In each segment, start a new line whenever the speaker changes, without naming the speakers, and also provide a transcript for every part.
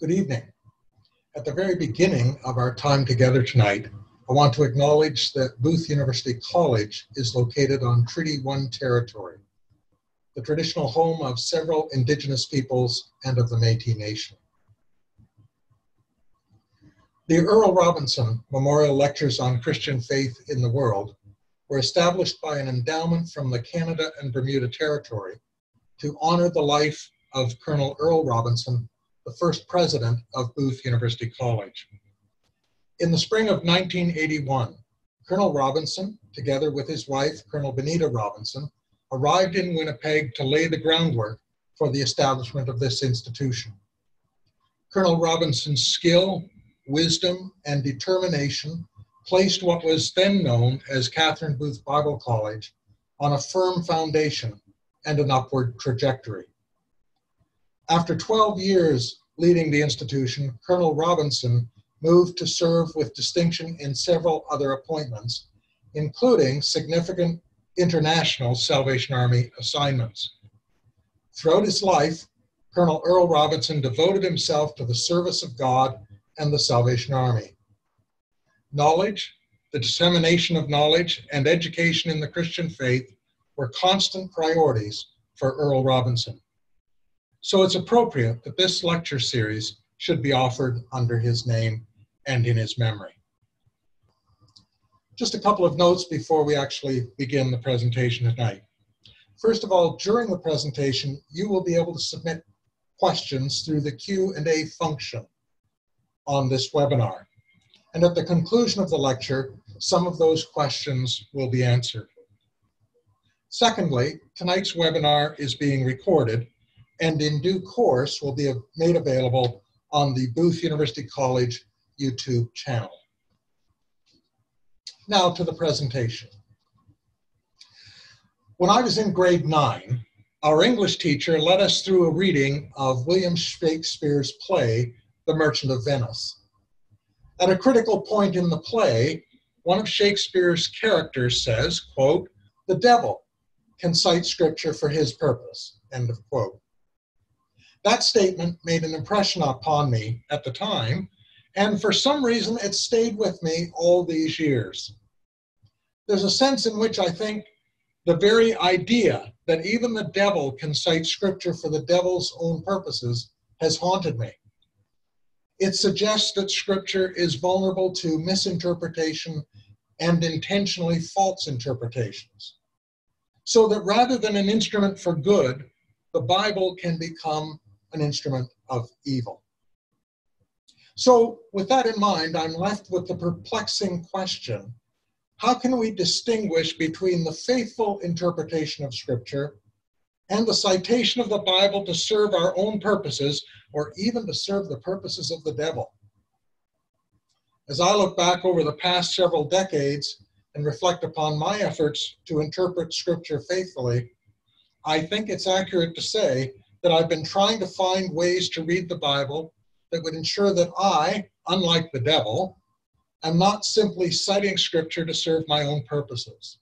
Good evening. At the very beginning of our time together tonight, I want to acknowledge that Booth University College is located on Treaty 1 territory, the traditional home of several Indigenous peoples and of the Métis Nation. The Earl Robinson Memorial Lectures on Christian Faith in the World were established by an endowment from the Canada and Bermuda Territory to honor the life of Colonel Earl Robinson, the first president of Booth University College. In the spring of 1981, Colonel Robinson, together with his wife, Colonel Benita Robinson, arrived in Winnipeg to lay the groundwork for the establishment of this institution. Colonel Robinson's skill, wisdom, and determination placed what was then known as Catherine Booth Bible College on a firm foundation and an upward trajectory. After 12 years leading the institution, Colonel Robinson moved to serve with distinction in several other appointments, including significant international Salvation Army assignments. Throughout his life, Colonel Earl Robinson devoted himself to the service of God and the Salvation Army. Knowledge, the dissemination of knowledge, and education in the Christian faith were constant priorities for Earl Robinson. So it's appropriate that this lecture series should be offered under his name and in his memory. Just a couple of notes before we actually begin the presentation tonight. First of all, during the presentation, you will be able to submit questions through the Q&A function on this webinar. And at the conclusion of the lecture, some of those questions will be answered. Secondly, tonight's webinar is being recorded and in due course will be made available on the Booth University College YouTube channel. Now to the presentation. When I was in grade nine, our English teacher led us through a reading of William Shakespeare's play, The Merchant of Venice. At a critical point in the play, one of Shakespeare's characters says, quote, the devil can cite scripture for his purpose, end of quote. That statement made an impression upon me at the time, and for some reason it stayed with me all these years. There's a sense in which I think the very idea that even the devil can cite scripture for the devil's own purposes has haunted me. It suggests that scripture is vulnerable to misinterpretation and intentionally false interpretations. So that rather than an instrument for good, the Bible can become an instrument of evil. So, with that in mind, I'm left with the perplexing question how can we distinguish between the faithful interpretation of Scripture and the citation of the Bible to serve our own purposes or even to serve the purposes of the devil? As I look back over the past several decades and reflect upon my efforts to interpret Scripture faithfully, I think it's accurate to say that I've been trying to find ways to read the Bible that would ensure that I, unlike the devil, am not simply citing scripture to serve my own purposes.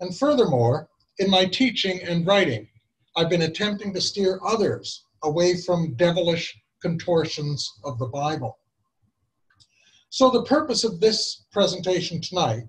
And furthermore, in my teaching and writing, I've been attempting to steer others away from devilish contortions of the Bible. So, the purpose of this presentation tonight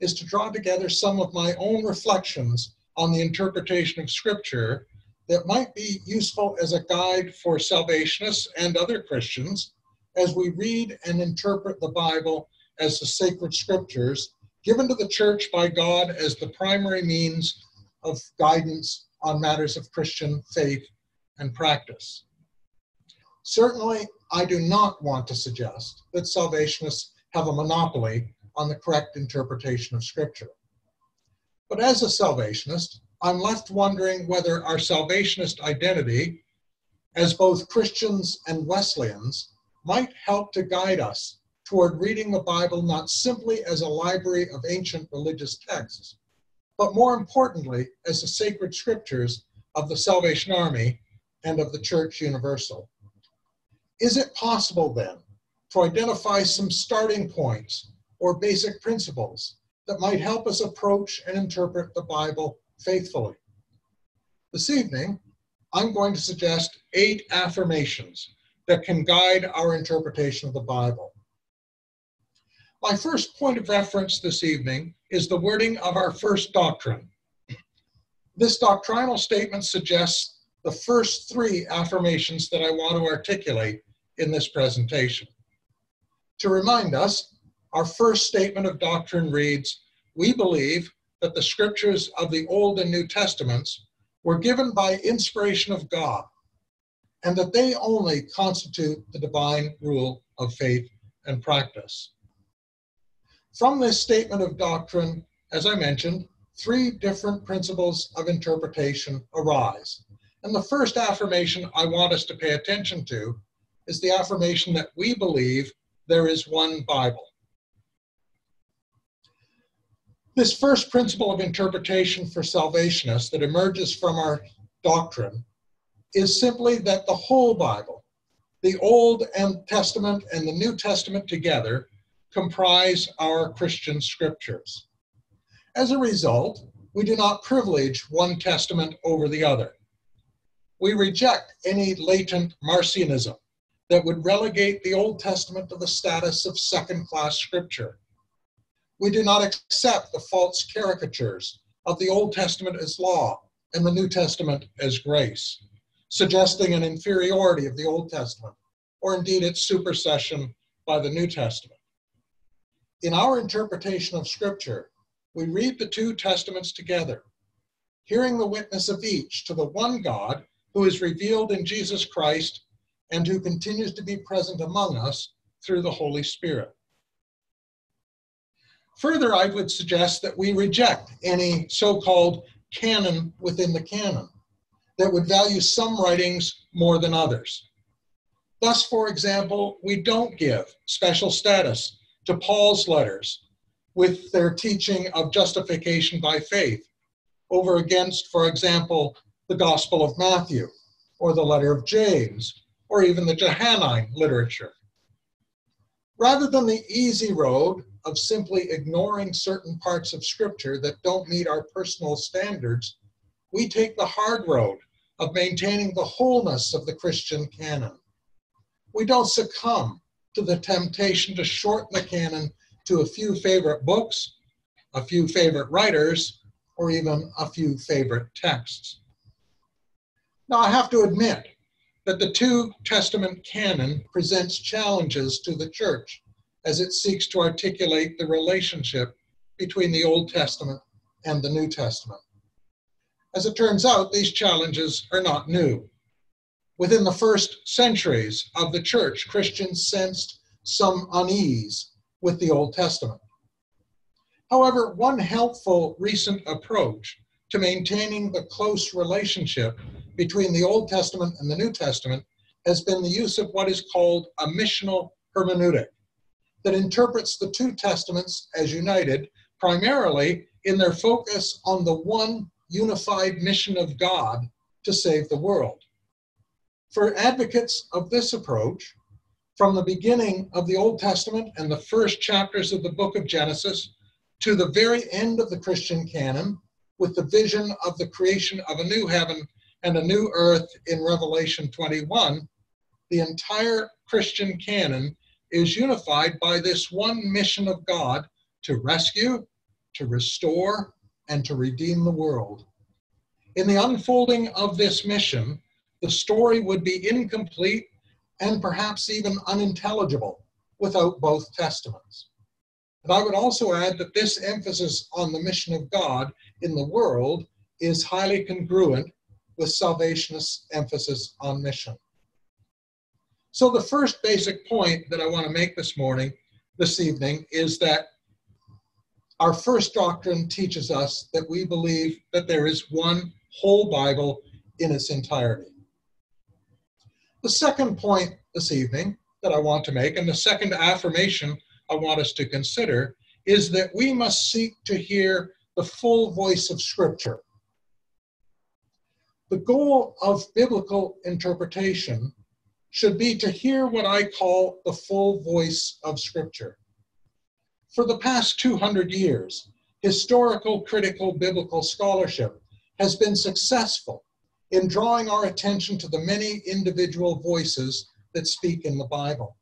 is to draw together some of my own reflections on the interpretation of Scripture that might be useful as a guide for salvationists and other Christians as we read and interpret the Bible as the sacred scriptures given to the church by God as the primary means of guidance on matters of Christian faith and practice. Certainly, I do not want to suggest that salvationists have a monopoly on the correct interpretation of Scripture. But as a salvationist, I'm left wondering whether our salvationist identity, as both Christians and Wesleyans, might help to guide us toward reading the Bible not simply as a library of ancient religious texts, but more importantly, as the sacred scriptures of the Salvation Army and of the Church Universal. Is it possible then to identify some starting points or basic principles that might help us approach and interpret the Bible faithfully. This evening, I'm going to suggest eight affirmations that can guide our interpretation of the Bible. My first point of reference this evening is the wording of our first doctrine. This doctrinal statement suggests the first three affirmations that I want to articulate in this presentation. To remind us, our first statement of doctrine reads We believe that the scriptures of the Old and New Testaments were given by inspiration of God, and that they only constitute the divine rule of faith and practice. From this statement of doctrine, as I mentioned, three different principles of interpretation arise. And the first affirmation I want us to pay attention to is the affirmation that we believe there is one Bible. This first principle of interpretation for salvationists that emerges from our doctrine is simply that the whole Bible, the Old and Testament and the New Testament together, comprise our Christian scriptures. As a result, we do not privilege one testament over the other. We reject any latent Marcionism that would relegate the Old Testament to the status of second class scripture. We do not accept the false caricatures of the Old Testament as law and the New Testament as grace, suggesting an inferiority of the Old Testament, or indeed its supersession by the New Testament. In our interpretation of Scripture, we read the two testaments together, hearing the witness of each to the one God who is revealed in Jesus Christ and who continues to be present among us through the Holy Spirit. Further, I would suggest that we reject any so called canon within the canon that would value some writings more than others. Thus, for example, we don't give special status to Paul's letters with their teaching of justification by faith over against, for example, the Gospel of Matthew or the letter of James or even the Johannine literature. Rather than the easy road of simply ignoring certain parts of Scripture that don't meet our personal standards, we take the hard road of maintaining the wholeness of the Christian canon. We don't succumb to the temptation to shorten the canon to a few favorite books, a few favorite writers, or even a few favorite texts. Now, I have to admit that the Two Testament canon presents challenges to the church as it seeks to articulate the relationship between the Old Testament and the New Testament. As it turns out, these challenges are not new. Within the first centuries of the church, Christians sensed some unease with the Old Testament. However, one helpful recent approach to maintaining the close relationship between the Old Testament and the New Testament has been the use of what is called a missional hermeneutic that interprets the two testaments as united, primarily in their focus on the one unified mission of God to save the world. For advocates of this approach, from the beginning of the Old Testament and the first chapters of the book of Genesis to the very end of the Christian canon, with the vision of the creation of a new heaven and a new earth in Revelation 21, the entire Christian canon is unified by this one mission of God to rescue, to restore, and to redeem the world. In the unfolding of this mission, the story would be incomplete and perhaps even unintelligible without both testaments. And I would also add that this emphasis on the mission of God in the world is highly congruent with salvationist emphasis on mission. So, the first basic point that I want to make this morning, this evening, is that our first doctrine teaches us that we believe that there is one whole Bible in its entirety. The second point this evening that I want to make, and the second affirmation I want us to consider, is that we must seek to hear the full voice of Scripture. The goal of biblical interpretation should be to hear what I call the full voice of Scripture. For the past 200 years, historical critical biblical scholarship has been successful in drawing our attention to the many individual voices that speak in the Bible.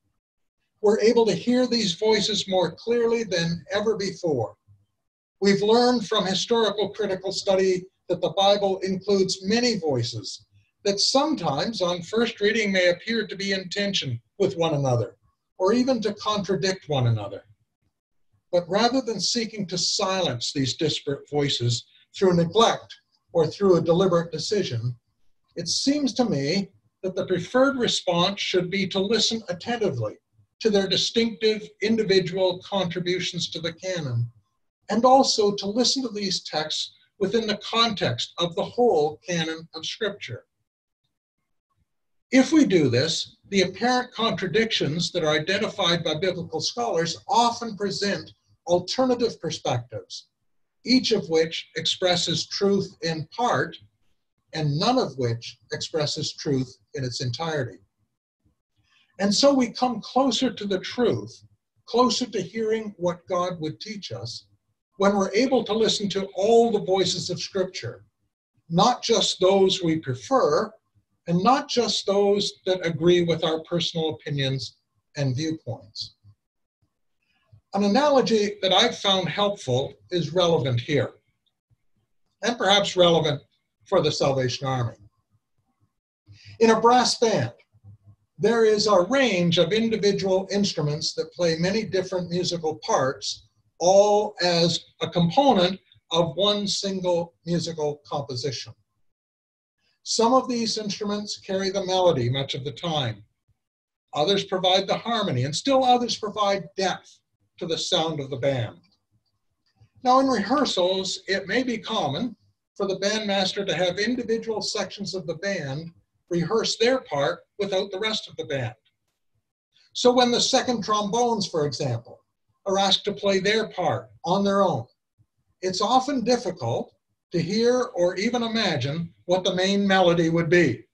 We're able to hear these voices more clearly than ever before. We've learned from historical critical study that the Bible includes many voices that sometimes, on first reading, may appear to be in tension with one another or even to contradict one another. But rather than seeking to silence these disparate voices through neglect or through a deliberate decision, it seems to me that the preferred response should be to listen attentively to their distinctive individual contributions to the canon, and also to listen to these texts within the context of the whole canon of Scripture. If we do this, the apparent contradictions that are identified by biblical scholars often present alternative perspectives, each of which expresses truth in part, and none of which expresses truth in its entirety. And so we come closer to the truth, closer to hearing what God would teach us, when we're able to listen to all the voices of Scripture, not just those we prefer, and not just those that agree with our personal opinions and viewpoints. An analogy that I've found helpful is relevant here, and perhaps relevant for the Salvation Army. In a brass band, there is a range of individual instruments that play many different musical parts, all as a component of one single musical composition. Some of these instruments carry the melody much of the time. Others provide the harmony, and still others provide depth to the sound of the band. Now, in rehearsals, it may be common for the bandmaster to have individual sections of the band rehearse their part without the rest of the band. So, when the second trombones, for example, are asked to play their part on their own, it's often difficult to hear or even imagine what the main melody would be.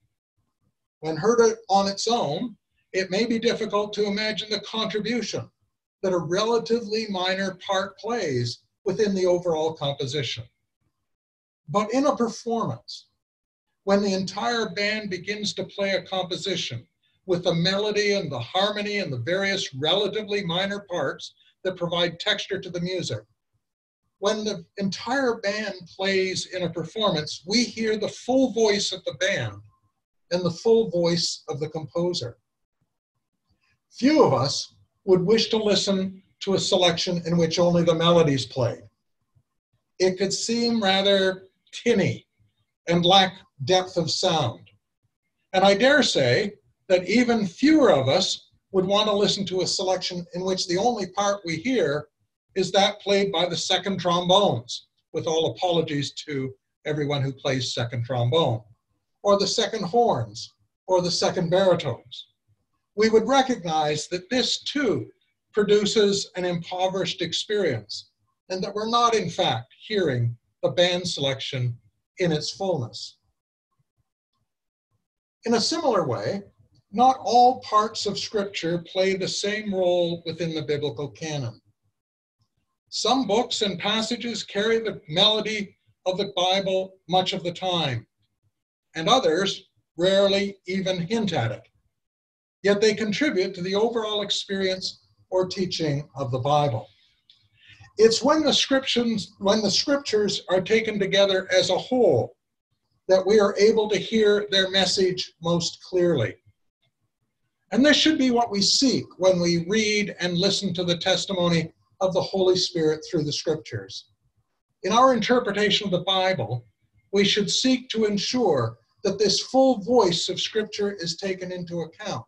When heard on its own, it may be difficult to imagine the contribution that a relatively minor part plays within the overall composition. But in a performance, when the entire band begins to play a composition with the melody and the harmony and the various relatively minor parts that provide texture to the music, when the entire band plays in a performance, we hear the full voice of the band and the full voice of the composer. Few of us would wish to listen to a selection in which only the melodies played. It could seem rather tinny and lack depth of sound. And I dare say that even fewer of us would want to listen to a selection in which the only part we hear is that played by the second trombones, with all apologies to everyone who plays second trombone, or the second horns, or the second baritones. We would recognize that this too produces an impoverished experience, and that we're not, in fact, hearing the band selection in its fullness. In a similar way, not all parts of Scripture play the same role within the biblical canon. Some books and passages carry the melody of the Bible much of the time, and others rarely even hint at it. Yet they contribute to the overall experience or teaching of the Bible. It's when the scriptures, when the scriptures are taken together as a whole that we are able to hear their message most clearly. And this should be what we seek when we read and listen to the testimony of the Holy Spirit through the scriptures. In our interpretation of the Bible, we should seek to ensure that this full voice of scripture is taken into account.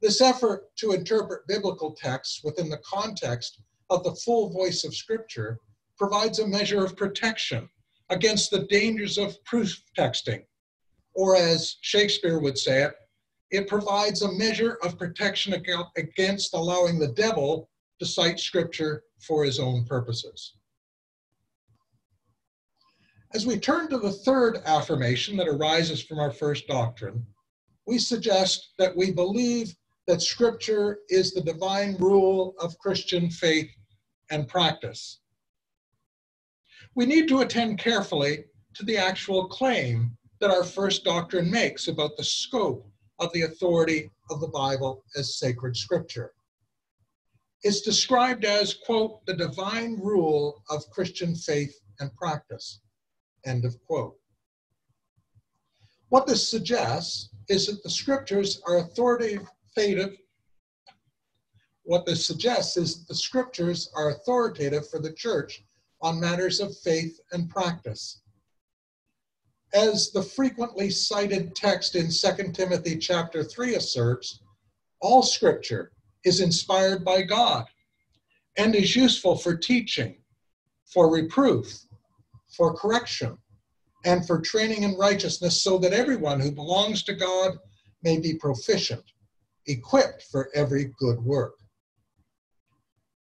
This effort to interpret biblical texts within the context of the full voice of scripture provides a measure of protection against the dangers of proof texting. Or as Shakespeare would say it, it provides a measure of protection against allowing the devil to cite scripture for his own purposes. As we turn to the third affirmation that arises from our first doctrine, we suggest that we believe that scripture is the divine rule of Christian faith and practice. We need to attend carefully to the actual claim that our first doctrine makes about the scope of the authority of the Bible as sacred scripture. It's described as, quote, the divine rule of Christian faith and practice, end of quote. What this suggests is that the scriptures are authoritative. What this suggests is that the scriptures are authoritative for the church on matters of faith and practice. As the frequently cited text in 2 Timothy chapter 3 asserts, all scripture is inspired by God and is useful for teaching, for reproof, for correction, and for training in righteousness, so that everyone who belongs to God may be proficient, equipped for every good work.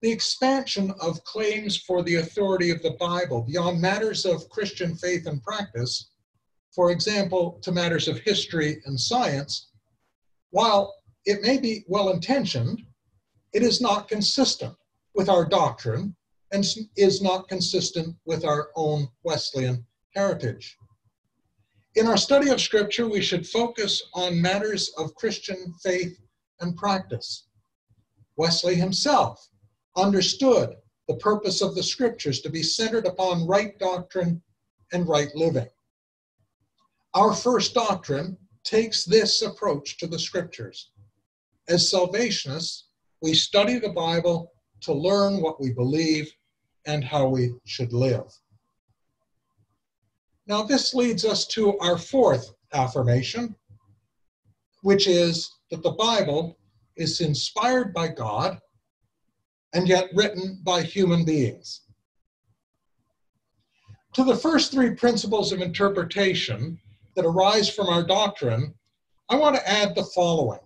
The expansion of claims for the authority of the Bible beyond matters of Christian faith and practice, for example, to matters of history and science, while it may be well intentioned, it is not consistent with our doctrine and is not consistent with our own Wesleyan heritage. In our study of Scripture, we should focus on matters of Christian faith and practice. Wesley himself understood the purpose of the Scriptures to be centered upon right doctrine and right living. Our first doctrine takes this approach to the Scriptures. As Salvationists, we study the Bible to learn what we believe and how we should live. Now, this leads us to our fourth affirmation, which is that the Bible is inspired by God and yet written by human beings. To the first three principles of interpretation that arise from our doctrine, I want to add the following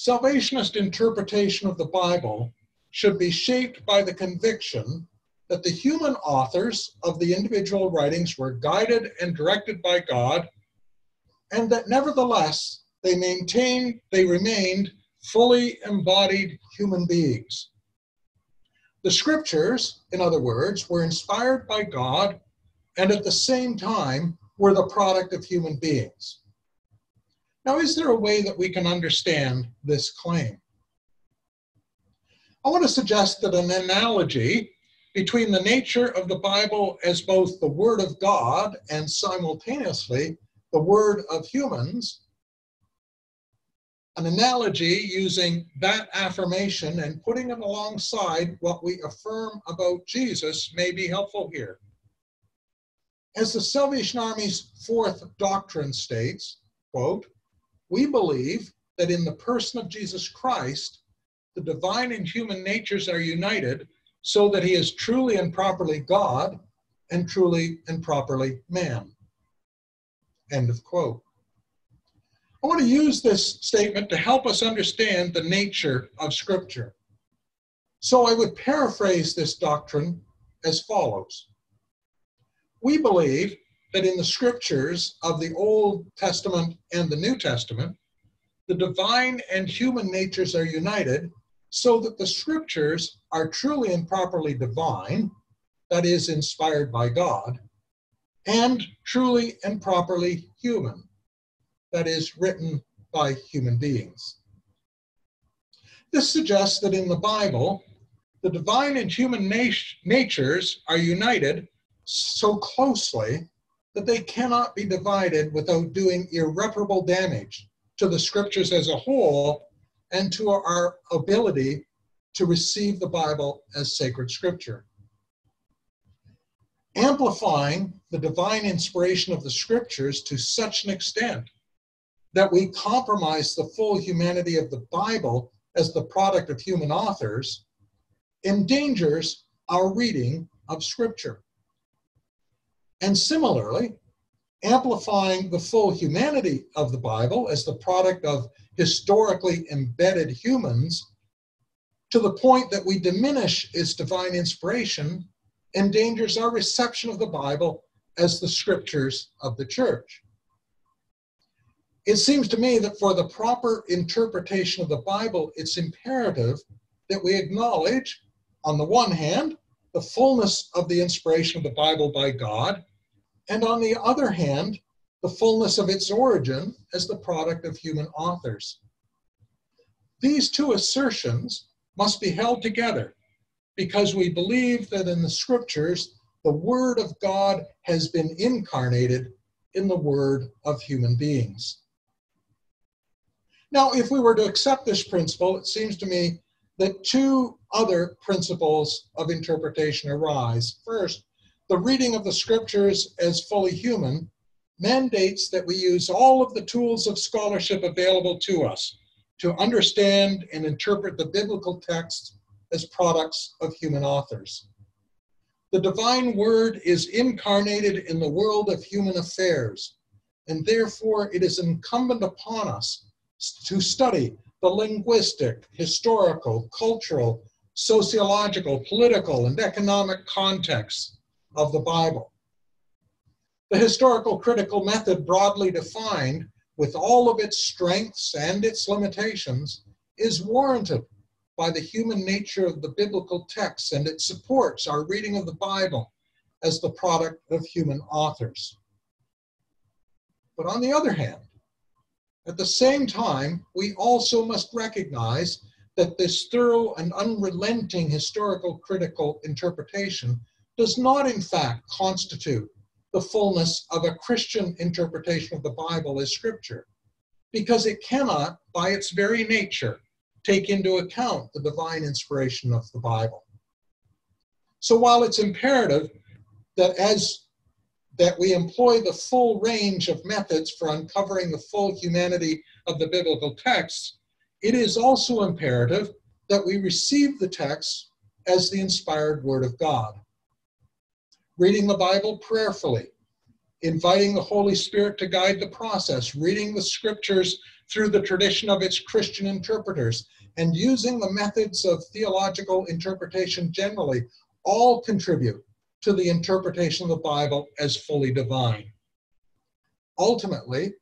Salvationist interpretation of the Bible should be shaped by the conviction that the human authors of the individual writings were guided and directed by God, and that nevertheless they maintained, they remained fully embodied human beings. The scriptures, in other words, were inspired by God and at the same time were the product of human beings. Now, is there a way that we can understand this claim? I want to suggest that an analogy between the nature of the Bible as both the Word of God and simultaneously the Word of humans, an analogy using that affirmation and putting it alongside what we affirm about Jesus may be helpful here. As the Salvation Army's fourth doctrine states, quote, we believe that in the person of Jesus Christ, the divine and human natures are united so that he is truly and properly God and truly and properly man. End of quote. I want to use this statement to help us understand the nature of Scripture. So I would paraphrase this doctrine as follows We believe that in the Scriptures of the Old Testament and the New Testament, the divine and human natures are united so that the scriptures are truly and properly divine, that is, inspired by God, and truly and properly human, that is, written by human beings. This suggests that in the Bible, the divine and human nat- natures are united so closely that they cannot be divided without doing irreparable damage to the scriptures as a whole and to our ability to receive the Bible as sacred scripture. Amplifying the divine inspiration of the scriptures to such an extent that we compromise the full humanity of the Bible as the product of human authors endangers our reading of scripture. And similarly, amplifying the full humanity of the Bible as the product of historically embedded humans to the point that we diminish its divine inspiration endangers our reception of the Bible as the scriptures of the church. It seems to me that for the proper interpretation of the Bible, it's imperative that we acknowledge, on the one hand, the fullness of the inspiration of the Bible by God, and on the other hand, the fullness of its origin as the product of human authors. These two assertions must be held together because we believe that in the scriptures, the Word of God has been incarnated in the Word of human beings. Now, if we were to accept this principle, it seems to me that two other principles of interpretation arise. First, the reading of the scriptures as fully human mandates that we use all of the tools of scholarship available to us to understand and interpret the biblical text as products of human authors. The divine word is incarnated in the world of human affairs, and therefore it is incumbent upon us to study the linguistic, historical, cultural, sociological, political, and economic context of the Bible. The historical critical method, broadly defined, with all of its strengths and its limitations, is warranted by the human nature of the biblical texts, and it supports our reading of the Bible as the product of human authors. But on the other hand, at the same time, we also must recognize that this thorough and unrelenting historical critical interpretation does not, in fact, constitute the fullness of a Christian interpretation of the Bible as Scripture, because it cannot, by its very nature, take into account the divine inspiration of the Bible. So while it's imperative that as that we employ the full range of methods for uncovering the full humanity of the biblical texts, it is also imperative that we receive the text as the inspired Word of God. Reading the Bible prayerfully, inviting the Holy Spirit to guide the process, reading the scriptures through the tradition of its Christian interpreters, and using the methods of theological interpretation generally all contribute to the interpretation of the Bible as fully divine. Ultimately,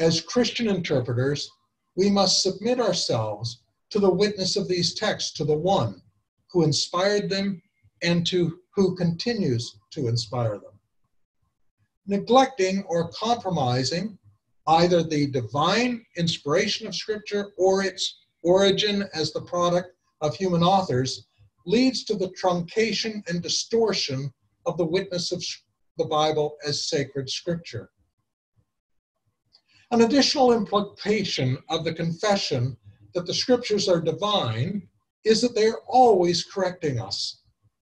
as Christian interpreters, we must submit ourselves to the witness of these texts, to the one who inspired them and to who continues to inspire them. Neglecting or compromising either the divine inspiration of Scripture or its origin as the product of human authors leads to the truncation and distortion of the witness of the Bible as sacred scripture. An additional implication of the confession that the scriptures are divine is that they are always correcting us.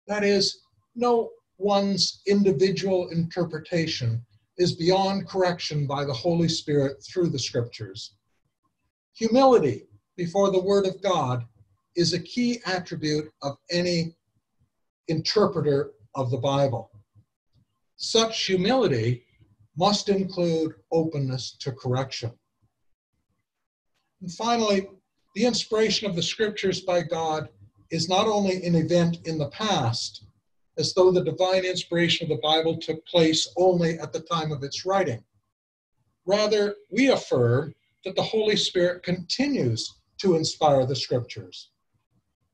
That is, no one's individual interpretation is beyond correction by the Holy Spirit through the scriptures. Humility before the Word of God is a key attribute of any interpreter of the Bible. Such humility must include openness to correction. And finally, the inspiration of the scriptures by God is not only an event in the past, as though the divine inspiration of the Bible took place only at the time of its writing. Rather, we affirm that the Holy Spirit continues to inspire the scriptures.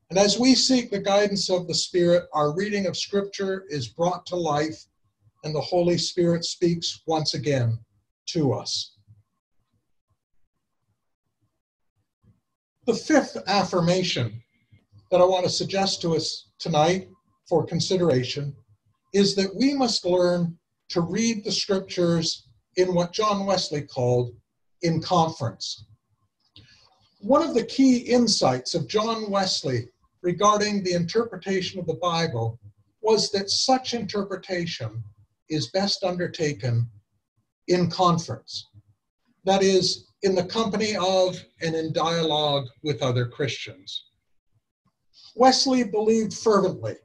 And as we seek the guidance of the Spirit, our reading of Scripture is brought to life, and the Holy Spirit speaks once again to us. The fifth affirmation that I want to suggest to us tonight for consideration is that we must learn to read the Scriptures in what John Wesley called in conference. One of the key insights of John Wesley regarding the interpretation of the Bible was that such interpretation is best undertaken in conference. That is, in the company of and in dialogue with other Christians. Wesley believed fervently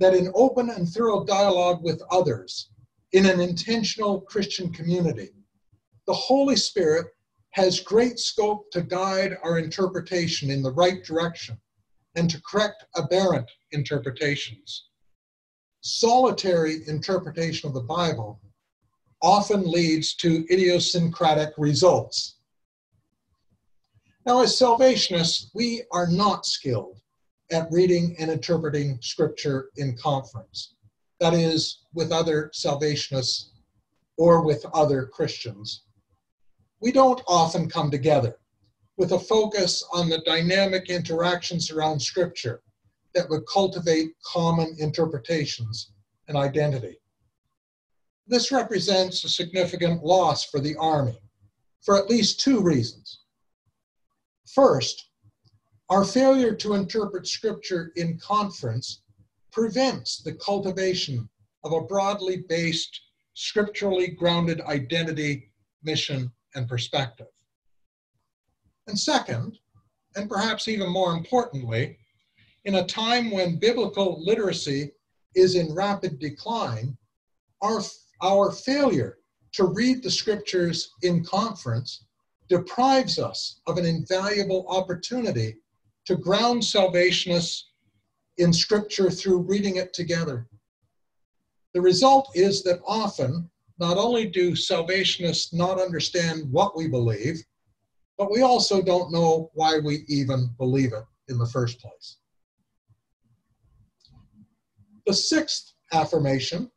that in open and thorough dialogue with others, in an intentional Christian community, the Holy Spirit has great scope to guide our interpretation in the right direction and to correct aberrant interpretations. Solitary interpretation of the Bible often leads to idiosyncratic results. Now, as Salvationists, we are not skilled at reading and interpreting Scripture in conference, that is, with other Salvationists or with other Christians, we don't often come together with a focus on the dynamic interactions around Scripture that would cultivate common interpretations and identity. This represents a significant loss for the Army for at least two reasons. First, our failure to interpret Scripture in conference prevents the cultivation of a broadly based, scripturally grounded identity, mission, and perspective. And second, and perhaps even more importantly, in a time when biblical literacy is in rapid decline, our, our failure to read the scriptures in conference deprives us of an invaluable opportunity to ground salvationists in scripture through reading it together. The result is that often, not only do salvationists not understand what we believe, but we also don't know why we even believe it in the first place. The sixth affirmation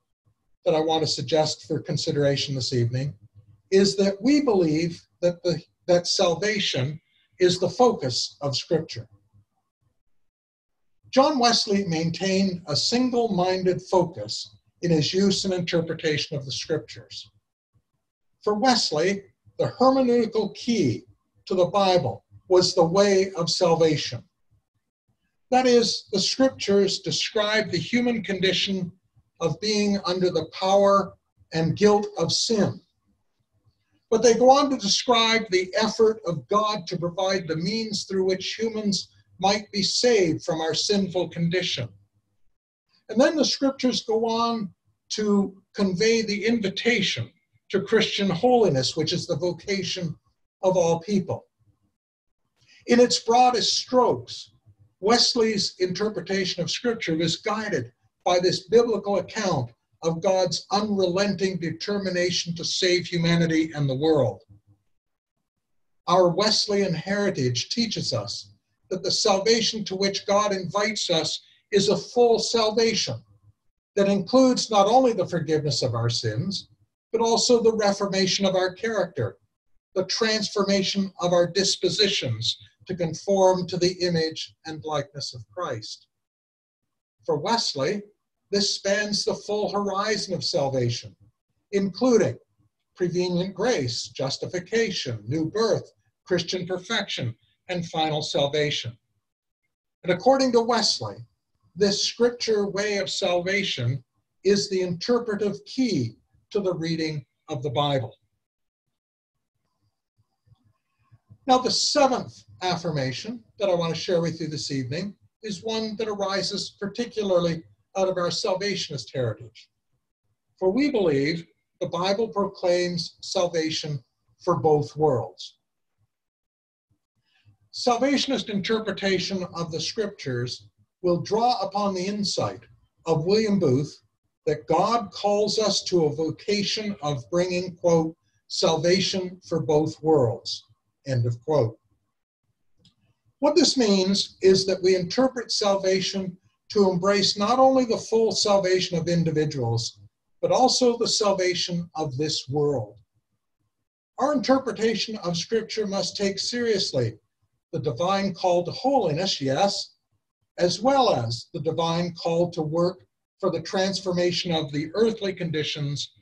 that I want to suggest for consideration this evening is that we believe that, the, that salvation is the focus of Scripture. John Wesley maintained a single minded focus in his use and interpretation of the Scriptures. For Wesley, the hermeneutical key to the Bible was the way of salvation. That is, the Scriptures describe the human condition of being under the power and guilt of sin. But they go on to describe the effort of God to provide the means through which humans might be saved from our sinful condition. And then the scriptures go on to convey the invitation to Christian holiness, which is the vocation of all people. In its broadest strokes, Wesley's interpretation of Scripture was guided by this biblical account of God's unrelenting determination to save humanity and the world. Our Wesleyan heritage teaches us that the salvation to which God invites us is a full salvation that includes not only the forgiveness of our sins, but also the reformation of our character, the transformation of our dispositions to conform to the image and likeness of Christ. For Wesley, this spans the full horizon of salvation, including prevenient grace, justification, new birth, Christian perfection, and final salvation. And according to Wesley, this scripture way of salvation is the interpretive key to the reading of the Bible. Now, the seventh affirmation that I want to share with you this evening is one that arises particularly out of our salvationist heritage. For we believe the Bible proclaims salvation for both worlds. Salvationist interpretation of the scriptures will draw upon the insight of William Booth that God calls us to a vocation of bringing, quote, salvation for both worlds, end of quote. What this means is that we interpret salvation to embrace not only the full salvation of individuals, but also the salvation of this world. Our interpretation of Scripture must take seriously the divine call to holiness, yes, as well as the divine call to work for the transformation of the earthly conditions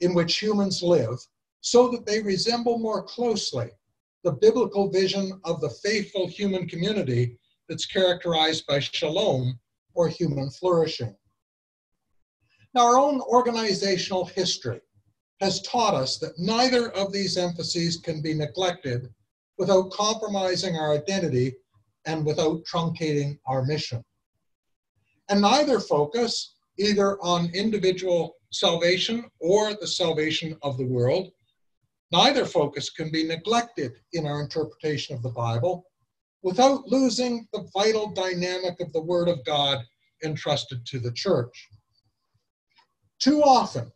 in which humans live, so that they resemble more closely the biblical vision of the faithful human community that's characterized by shalom or human flourishing. Now, our own organizational history has taught us that neither of these emphases can be neglected without compromising our identity and without truncating our mission. And neither focus, either on individual salvation or the salvation of the world, neither focus can be neglected in our interpretation of the Bible without losing the vital dynamic of the Word of God entrusted to the church. Too often,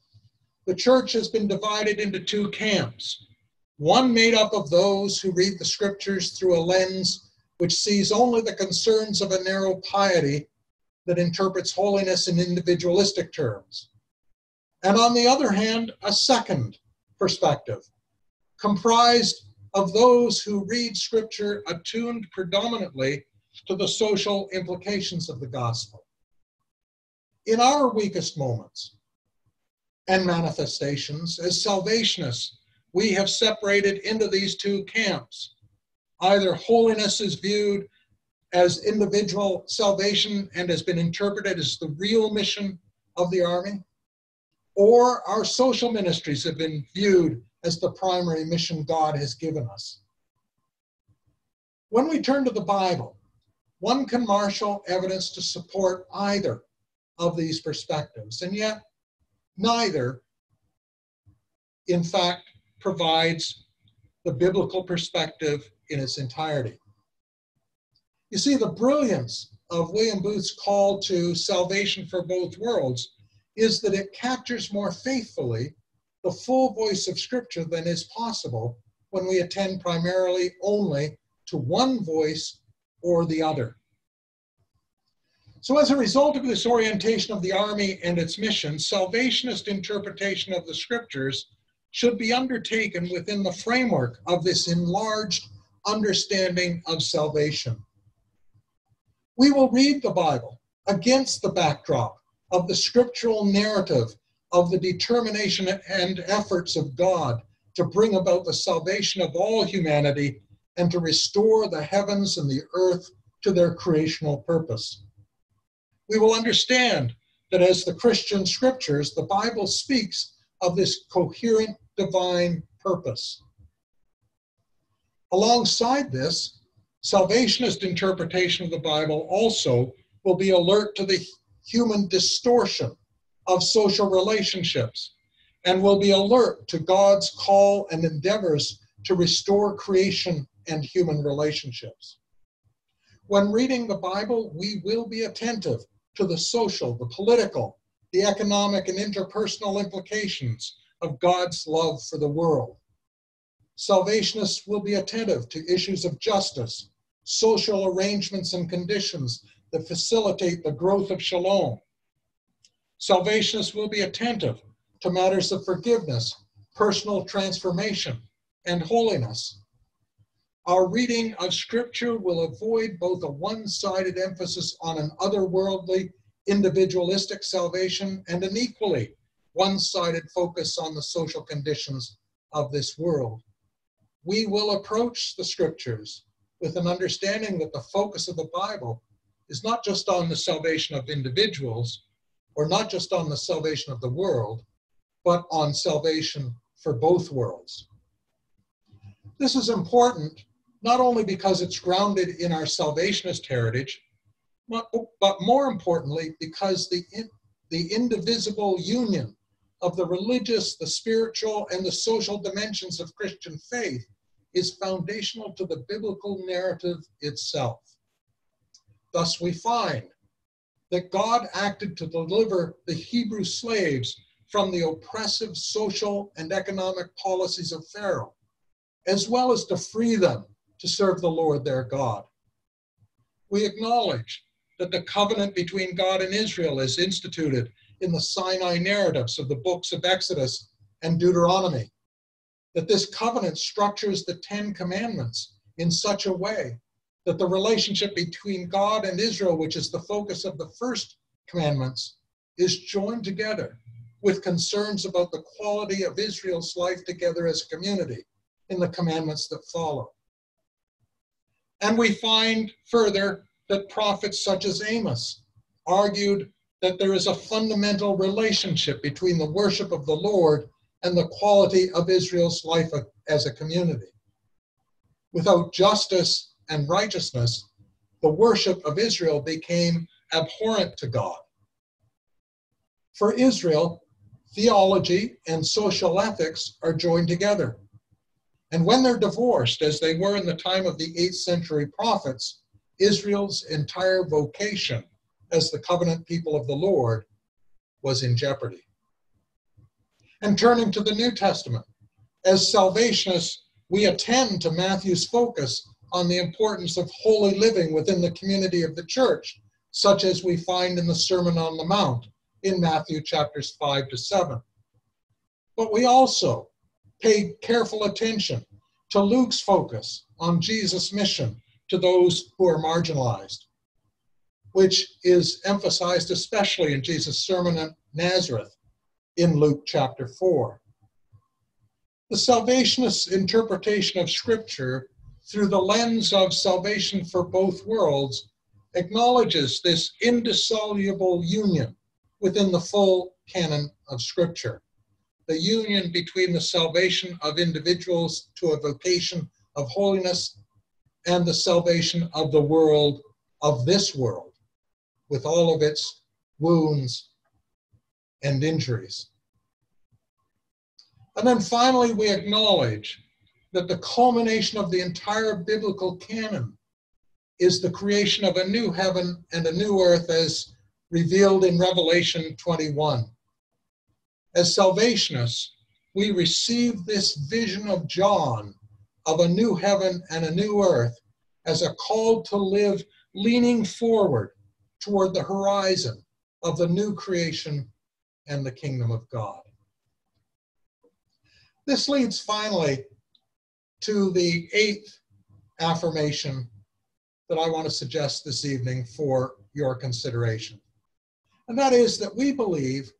the church has been divided into two camps one made up of those who read the scriptures through a lens which sees only the concerns of a narrow piety that interprets holiness in individualistic terms, And on the other hand, a second perspective, comprised of those who read Scripture attuned predominantly to the social implications of the gospel. In our weakest moments and manifestations, as Salvationists, we have separated into these two camps. Either holiness is viewed as individual salvation and has been interpreted as the real mission of the army, or our social ministries have been viewed as the primary mission God has given us. When we turn to the Bible, one can marshal evidence to support either of these perspectives, and yet neither, in fact, provides the biblical perspective in its entirety. You see, the brilliance of William Booth's call to salvation for both worlds is that it captures more faithfully the full voice of Scripture than is possible when we attend primarily only to one voice or the other. So, as a result of this orientation of the army and its mission, salvationist interpretation of the Scriptures should be undertaken within the framework of this enlarged understanding of salvation. We will read the Bible against the backdrop of the scriptural narrative of the determination and efforts of God to bring about the salvation of all humanity and to restore the heavens and the earth to their creational purpose. We will understand that as the Christian scriptures, the Bible speaks of this coherent divine purpose. Alongside this, salvationist interpretation of the Bible also will be alert to the human distortion of social relationships and will be alert to God's call and endeavors to restore creation and human relationships. When reading the Bible, we will be attentive to the social, the political, the economic, and interpersonal implications of God's love for the world. Salvationists will be attentive to issues of justice, social arrangements and conditions that facilitate the growth of shalom. Salvationists will be attentive to matters of forgiveness, personal transformation, and holiness. Our reading of Scripture will avoid both a one sided emphasis on an otherworldly, individualistic salvation and an equally one sided focus on the social conditions of this world. We will approach the Scriptures with an understanding that the focus of the Bible is not just on the salvation of individuals or not just on the salvation of the world, but on salvation for both worlds. This is important not only because it's grounded in our salvationist heritage, but, but more importantly, because the, the indivisible union of the religious, the spiritual, and the social dimensions of Christian faith is foundational to the biblical narrative itself. Thus, we find that God acted to deliver the Hebrew slaves from the oppressive social and economic policies of Pharaoh, as well as to free them to serve the Lord their God. We acknowledge that the covenant between God and Israel is instituted in the Sinai narratives of the books of Exodus and Deuteronomy, that this covenant structures the Ten Commandments in such a way that the relationship between God and Israel, which is the focus of the first commandments, is joined together with concerns about the quality of Israel's life together as a community in the commandments that follow. And we find further that prophets such as Amos argued that there is a fundamental relationship between the worship of the Lord and the quality of Israel's life as a community. Without justice and righteousness, the worship of Israel became abhorrent to God. For Israel, theology and social ethics are joined together. And when they're divorced, as they were in the time of the 8th century prophets, Israel's entire vocation as the covenant people of the Lord was in jeopardy. And turning to the New Testament, as salvationists, we attend to Matthew's focus on the importance of holy living within the community of the church, such as we find in the Sermon on the Mount in Matthew chapters 5 to 7, But we also paid careful attention to Luke's focus on Jesus' mission to those who are marginalized, which is emphasized especially in Jesus' sermon at Nazareth in Luke chapter 4. The salvationist interpretation of Scripture through the lens of salvation for both worlds acknowledges this indissoluble union within the full canon of Scripture. The union between the salvation of individuals to a vocation of holiness and the salvation of the world, of this world, with all of its wounds and injuries. And then finally, we acknowledge that the culmination of the entire biblical canon is the creation of a new heaven and a new earth as revealed in Revelation 21. As salvationists, we receive this vision of John of a new heaven and a new earth as a call to live leaning forward toward the horizon of the new creation and the kingdom of God. This leads finally to the eighth affirmation that I want to suggest this evening for your consideration. And that is that we believe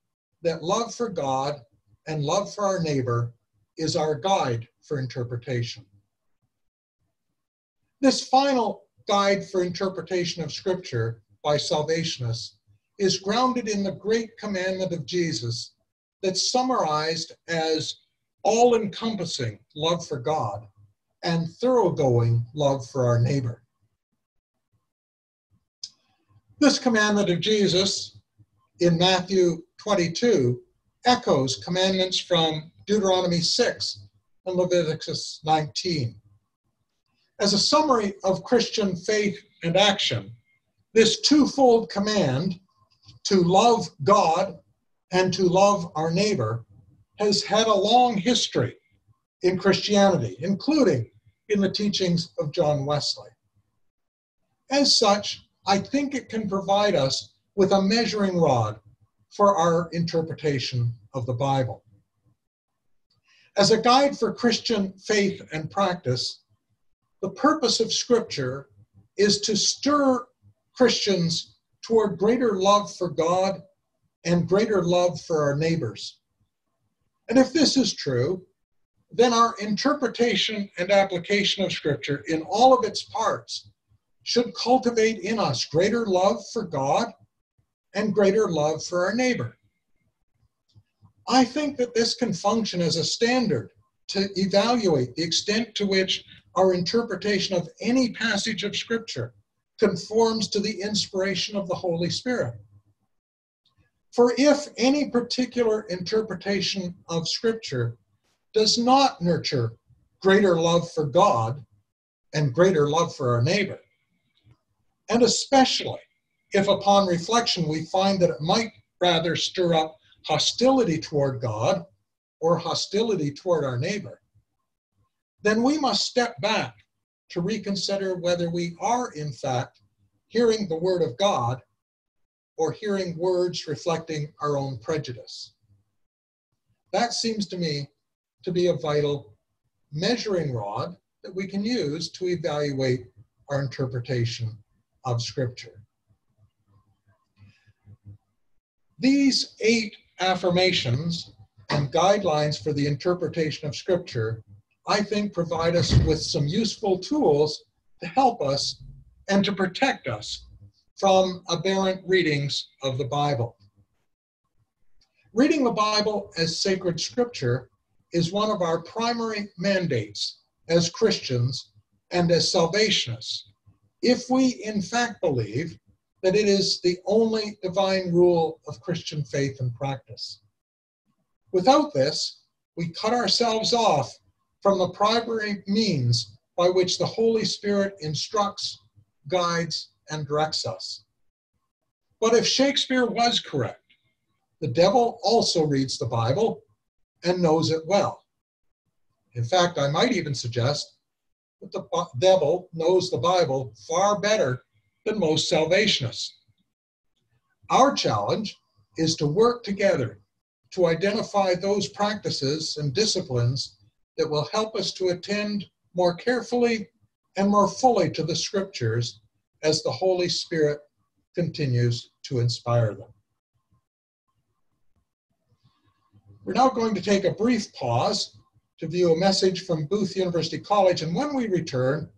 that love for God and love for our neighbor is our guide for interpretation. This final guide for interpretation of Scripture by salvationists is grounded in the great commandment of Jesus that's summarized as all encompassing love for God and thoroughgoing love for our neighbor. This commandment of Jesus in Matthew 22 echoes commandments from Deuteronomy 6 and Leviticus 19. As a summary of Christian faith and action, this twofold command to love God and to love our neighbor has had a long history in Christianity, including in the teachings of John Wesley. As such, I think it can provide us with a measuring rod for our interpretation of the Bible. As a guide for Christian faith and practice, the purpose of Scripture is to stir Christians toward greater love for God and greater love for our neighbors. And if this is true, then our interpretation and application of Scripture in all of its parts should cultivate in us greater love for God and greater love for our neighbor. I think that this can function as a standard to evaluate the extent to which our interpretation of any passage of Scripture conforms to the inspiration of the Holy Spirit. For if any particular interpretation of Scripture does not nurture greater love for God and greater love for our neighbor, and especially if upon reflection we find that it might rather stir up hostility toward God or hostility toward our neighbor, then we must step back to reconsider whether we are, in fact, hearing the Word of God or hearing words reflecting our own prejudice. That seems to me to be a vital measuring rod that we can use to evaluate our interpretation of Scripture. These eight affirmations and guidelines for the interpretation of Scripture I think, provide us with some useful tools to help us and to protect us from aberrant readings of the Bible. Reading the Bible as sacred scripture is one of our primary mandates as Christians and as salvationists, if we in fact believe that it is the only divine rule of Christian faith and practice. Without this, we cut ourselves off from the primary means by which the Holy Spirit instructs, guides, and directs us. But if Shakespeare was correct, the devil also reads the Bible and knows it well. In fact, I might even suggest that the devil knows the Bible far better than most Salvationists. Our challenge is to work together to identify those practices and disciplines that will help us to attend more carefully and more fully to the scriptures as the Holy Spirit continues to inspire them. We're now going to take a brief pause to view a message from Booth University College, and when we return,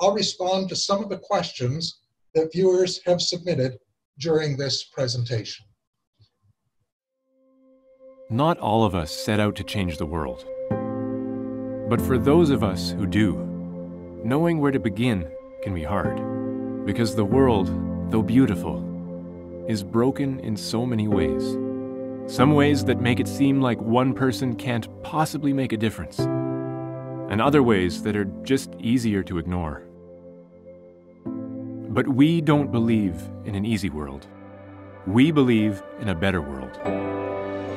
I'll respond to some of the questions that viewers have submitted during this presentation.
Not all of us set out to change the world. But for those of us who do, knowing where to begin can be hard. Because the world, though beautiful, is broken in so many ways. Some ways that make it seem like one person can't possibly make a difference, and other ways that are just easier to ignore. But we don't believe in an easy world. We believe in a better world.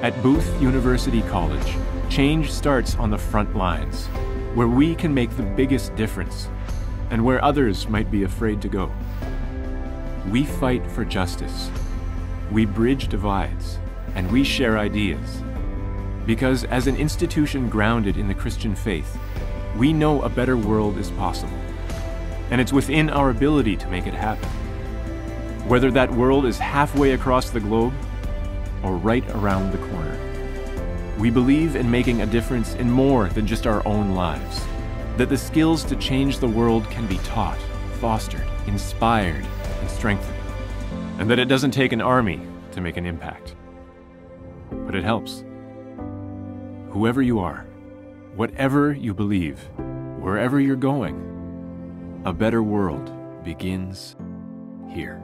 At Booth University College, change starts on the front lines, where we can make the biggest difference, and where others might be afraid to go. We fight for justice. We bridge divides, and we share ideas. Because as an institution grounded in the Christian faith, we know a better world is possible. And it's within our ability to make it happen. Whether that world is halfway across the globe or right around the corner. We believe in making a difference in more than just our own lives. That the skills to change the world can be taught, fostered, inspired, and strengthened. And that it doesn't take an army to make an impact. But it helps. Whoever you are, whatever you believe, wherever you're going, a better world begins here.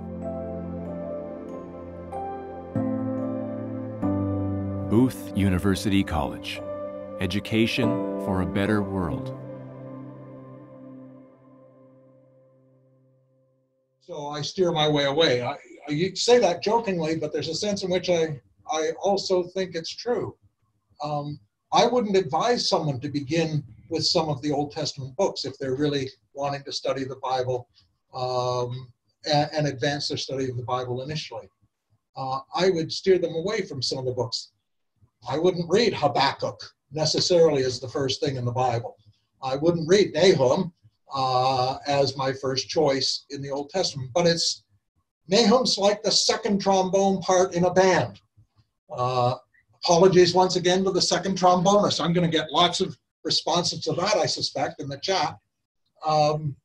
Booth University College Education for a Better World.
So I steer my way away. I, I say that jokingly, but there's a sense in which I, I also think it's true. Um, I wouldn't advise someone to begin with some of the Old Testament books if they're really wanting to study the Bible um, and, and, advance their study of the Bible initially. Uh, I would steer them away from some of the books I wouldn't read Habakkuk necessarily as the first thing in the Bible. I wouldn't read Nahum uh, as my first choice in the Old Testament, but it's Nahum's like the second trombone part in a band. Uh, apologies once again to the second trombonist. I'm going to get lots of responses to that, I suspect, in the chat. Um,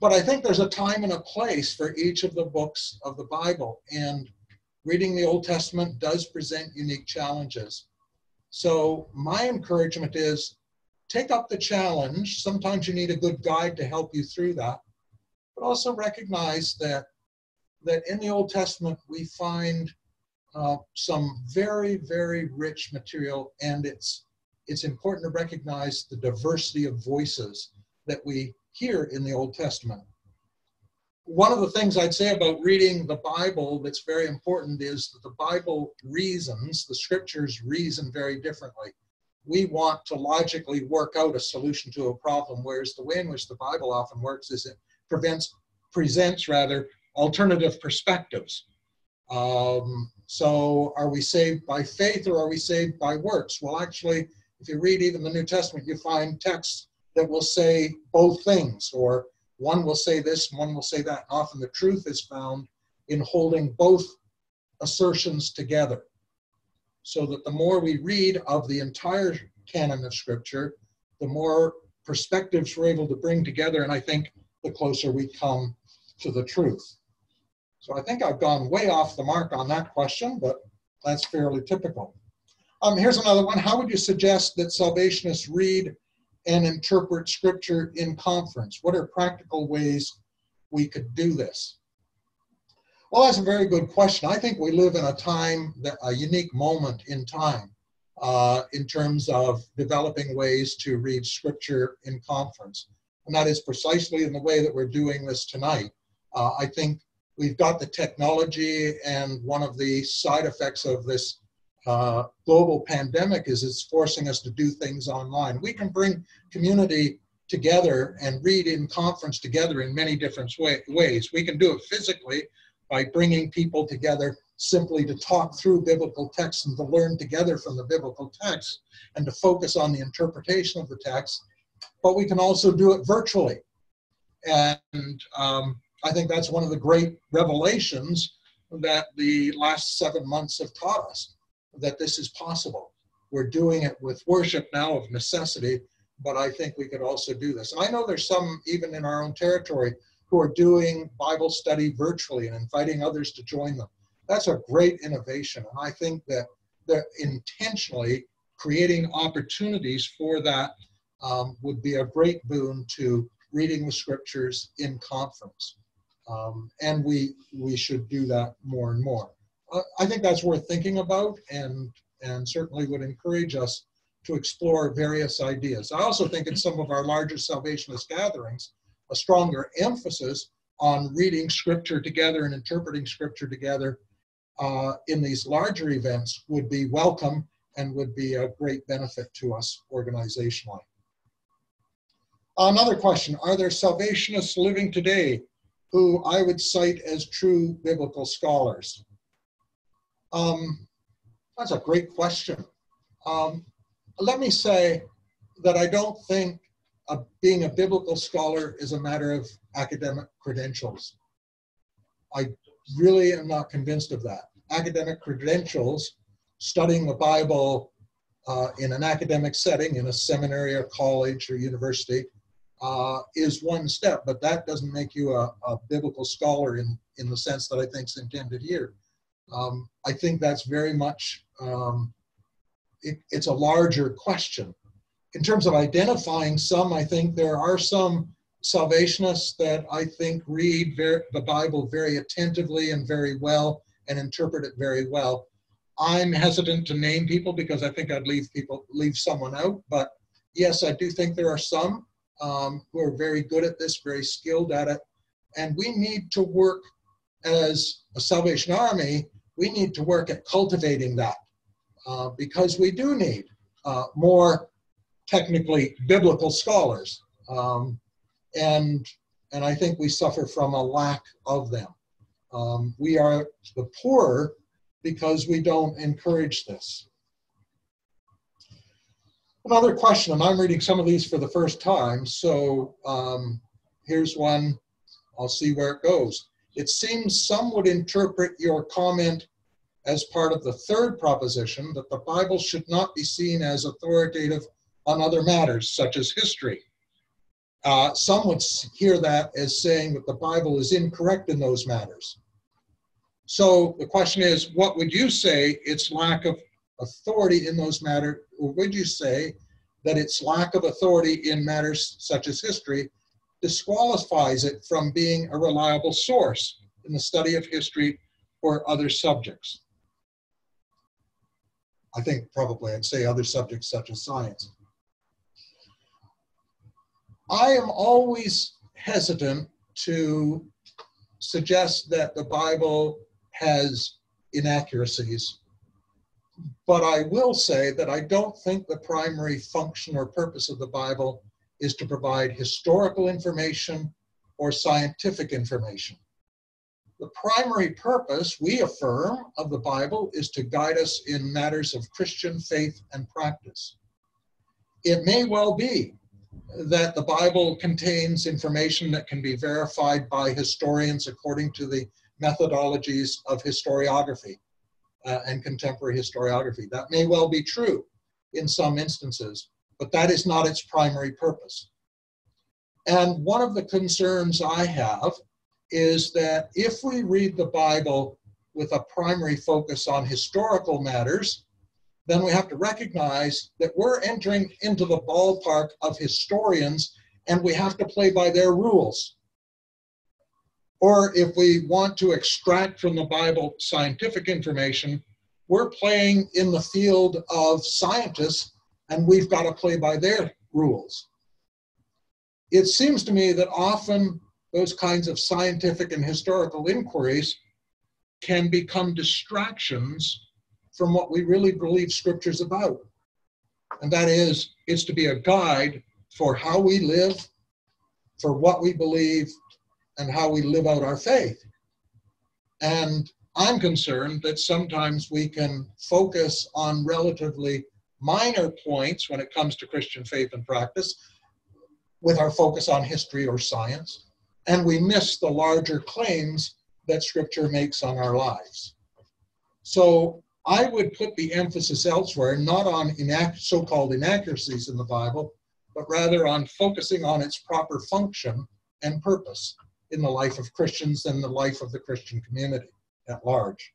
but I think there's a time and a place for each of the books of the Bible. And reading the Old Testament does present unique challenges. So, my encouragement is take up the challenge. Sometimes you need a good guide to help you through that, but also recognize that, that in the Old Testament we find uh, some very, very rich material, and it's, it's important to recognize the diversity of voices that we hear in the Old Testament one of the things I'd say about reading the Bible that's very important is that the Bible reasons, the scriptures reason very differently. We want to logically work out a solution to a problem, whereas the way in which the Bible often works is it prevents, presents rather alternative perspectives. Um, so, are we saved by faith or are we saved by works? Well, actually, if you read even the New Testament, you find texts that will say both things, or one will say this, and one will say that. And often the truth is found in holding both assertions together. So that the more we read of the entire canon of Scripture, the more perspectives we're able to bring together, and I think the closer we come to the truth. So I think I've gone way off the mark on that question, but that's fairly typical. Um, here's another one. How would you suggest that salvationists read and interpret scripture in conference? What are practical ways we could do this? Well, that's a very good question. I think we live in a time, that, a unique moment in time uh, in terms of developing ways to read scripture in conference. And that is precisely in the way that we're doing this tonight. Uh, I think we've got the technology, and one of the side effects of this uh, global pandemic is it's forcing us to do things online. We can bring community together and read in conference together in many different way, ways. We can do it physically by bringing people together simply to talk through biblical texts and to learn together from the biblical text and to focus on the interpretation of the text, but we can also do it virtually. And um, I think that's one of the great revelations that the last seven months have taught us that this is possible. We're doing it with worship now of necessity, but I think we could also do this. And I know there's some, even in our own territory, who are doing Bible study virtually and inviting others to join them. That's a great innovation. And I think that they're intentionally creating opportunities for that um, would be a great boon to reading the scriptures in conference. Um, and we, we should do that more and more. Uh, I think that's worth thinking about and, and certainly would encourage us to explore various ideas. I also think in some of our larger salvationist gatherings, a stronger emphasis on reading scripture together and interpreting scripture together uh, in these larger events would be welcome and would be a great benefit to us organizationally. Another question Are there salvationists living today who I would cite as true biblical scholars? Um, that's a great question. Um, let me say that I don't think a, being a biblical scholar is a matter of academic credentials. I really am not convinced of that. Academic credentials, studying the Bible uh, in an academic setting, in a seminary or college or university, uh, is one step, but that doesn't make you a, a, biblical scholar in, in the sense that I think is intended here. Um, I think that's very much, um, it, it's a larger question. In terms of identifying some, I think there are some Salvationists that I think read the Bible very attentively and very well and interpret it very well. I'm hesitant to name people because I think I'd leave people leave someone out. But yes, I do think there are some um, who are very good at this, very skilled at it, and we need to work as a Salvation Army. We need to work at cultivating that uh, because we do need uh, more technically biblical scholars. Um, and and I think we suffer from a lack of them. Um, we are the poorer because we don't encourage this. Another question, and I'm reading some of these for the first time, so um, here's one. I'll see where it goes. It seems some would interpret your comment as part of the third proposition that the Bible should not be seen as authoritative on other matters, such as history. Uh, some would hear that as saying that the Bible is incorrect in those matters. So the question is, what would you say its lack of authority in those matters, or would you say that its lack of authority in matters such as history disqualifies it from being a reliable source in the study of history or other subjects? I think probably I'd say other subjects such as science. I am always hesitant to suggest that the Bible has inaccuracies. But I will say that I don't think the primary function or purpose of the Bible is to provide historical information or scientific information. The primary purpose, we affirm, of the Bible is to guide us in matters of Christian faith and practice. It may well be that the Bible contains information that can be verified by historians according to the methodologies of historiography uh, and contemporary historiography. That may well be true in some instances, but that is not its primary purpose. And one of the concerns I have is that if we read the Bible with a primary focus on historical matters, then we have to recognize that we're entering into the ballpark of historians and we have to play by their rules. Or if we want to extract from the Bible scientific information, we're playing in the field of scientists and we've got to play by their rules. It seems to me that often those kinds of scientific and historical inquiries can become distractions from what we really believe Scripture's about. And that is, it's to be a guide for how we live, for what we believe, and how we live out our faith. And I'm concerned that sometimes we can focus on relatively minor points when it comes to Christian faith and practice with our focus on history or science, and we miss the larger claims that Scripture makes on our lives. So I would put the emphasis elsewhere, not on inac- so called inaccuracies in the Bible, but rather on focusing on its proper function and purpose in the life of Christians and the life of the Christian community at large.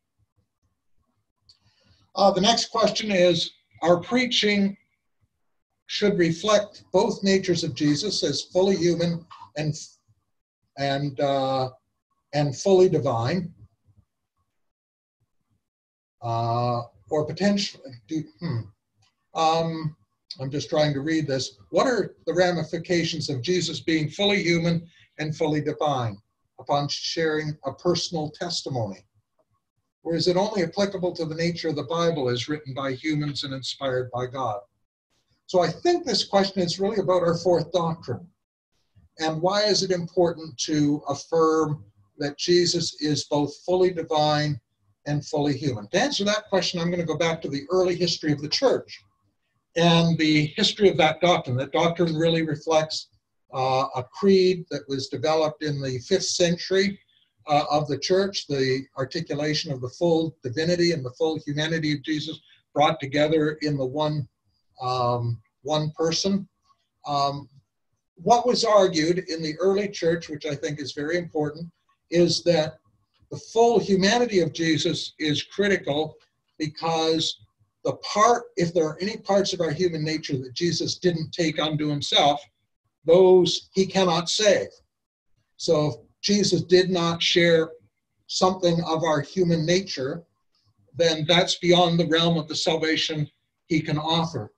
Uh, the next question is Our preaching should reflect both natures of Jesus as fully human and, and, uh, and fully divine. Uh, or potentially, hmm. um, I'm just trying to read this. What are the ramifications of Jesus being fully human and fully divine upon sharing a personal testimony? Or is it only applicable to the nature of the Bible as written by humans and inspired by God? So I think this question is really about our fourth doctrine. And why is it important to affirm that Jesus is both fully divine and fully human? To answer that question, I'm going to go back to the early history of the church and the history of that doctrine. That doctrine really reflects uh, a creed that was developed in the fifth century uh, of the church, the articulation of the full divinity and the full humanity of Jesus brought together in the one, um, one person. Um, what was argued in the early church, which I think is very important, is that the full humanity of Jesus is critical because the part, if there are any parts of our human nature that Jesus didn't take unto himself, those he cannot save. So Jesus did not share something of our human nature, then that's beyond the realm of the salvation he can offer.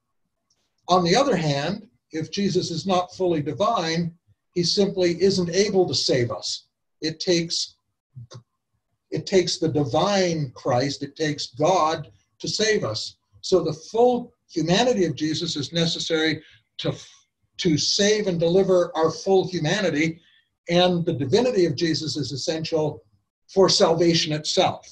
On the other hand, if Jesus is not fully divine, he simply isn't able to save us. It takes it takes the divine Christ, it takes God to save us. So the full humanity of Jesus is necessary to to save and deliver our full humanity and the divinity of Jesus is essential for salvation itself,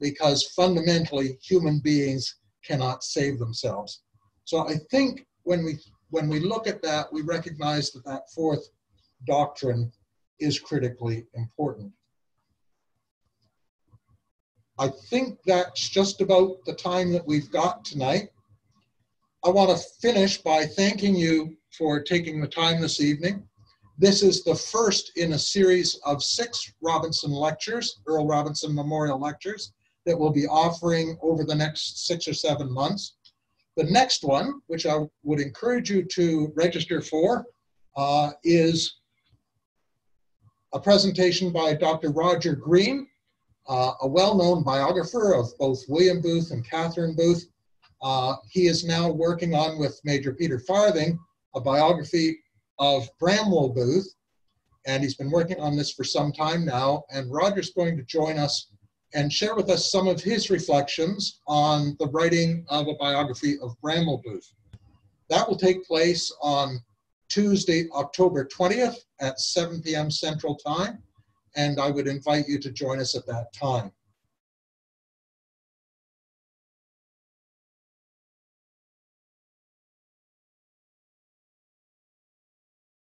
because fundamentally human beings cannot save themselves. So I think when we when we look at that, we recognize that that fourth doctrine is critically important. I think that's just about the time that we've got tonight. I want to finish by thanking you for taking the time this evening. This is the first in a series of six Robinson lectures, Earl Robinson Memorial Lectures, that we'll be offering over the next six or seven months. The next one, which I would encourage you to register for, uh, is a presentation by Dr. Roger Green, uh, a well-known biographer of both William Booth and Catherine Booth. Uh, he is now working on with Major Peter Farthing a biography of Bramwell Booth, and he's been working on this for some time now. And Roger's going to join us and share with us some of his reflections on the writing of a biography of Bramwell Booth. That will take place on Tuesday, October 20th at 7 p.m. Central Time, and I would invite you to join us at that time.